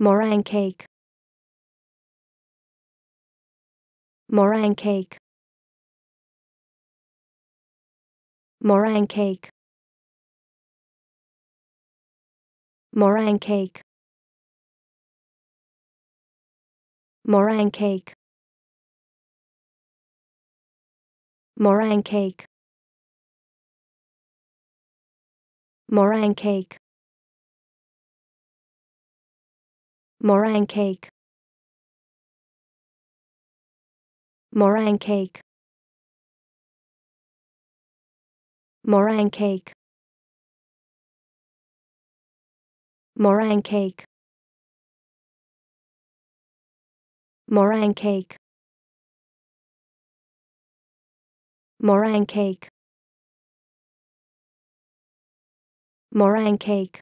meringue cake. Meringue cake. Meringue cake. Meringue cake. Meringue cake. Meringue cake. Meringue cake meringue cake. Meringue cake. Meringue cake. Meringue cake. Meringue cake. Meringue cake. Meringue cake